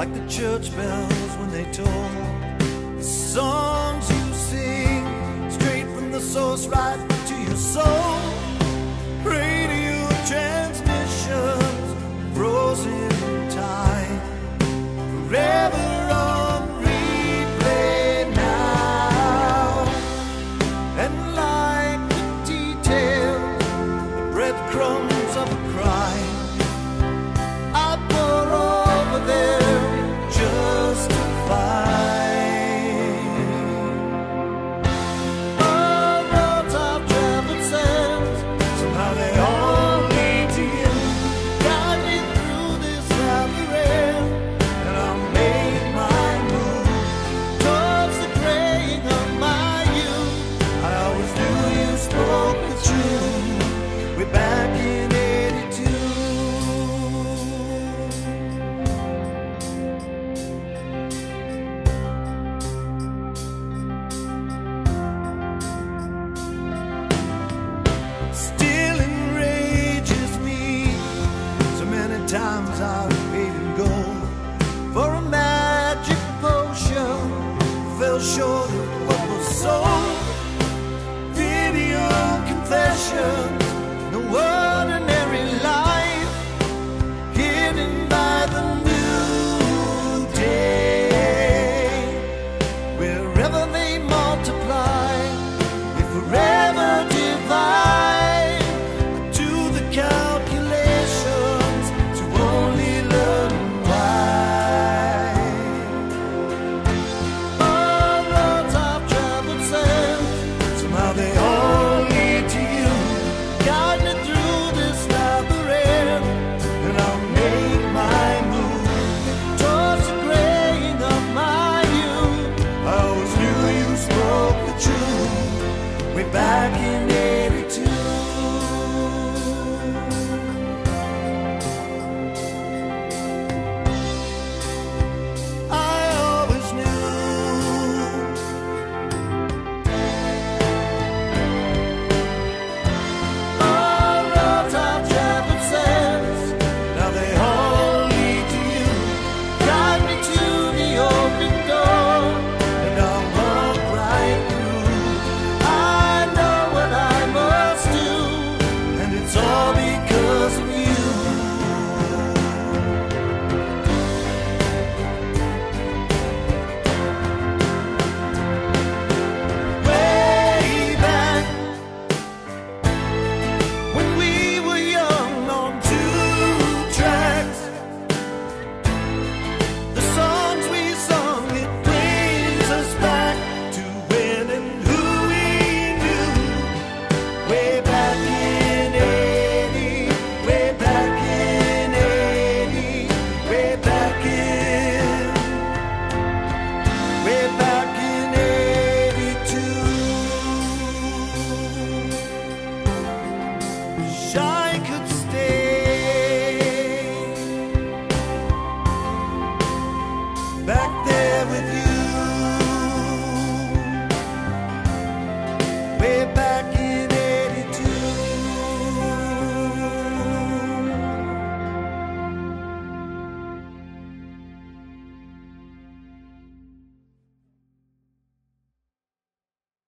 like the church bells when they toll. The songs you sing, straight from the source, right to your soul. We're back.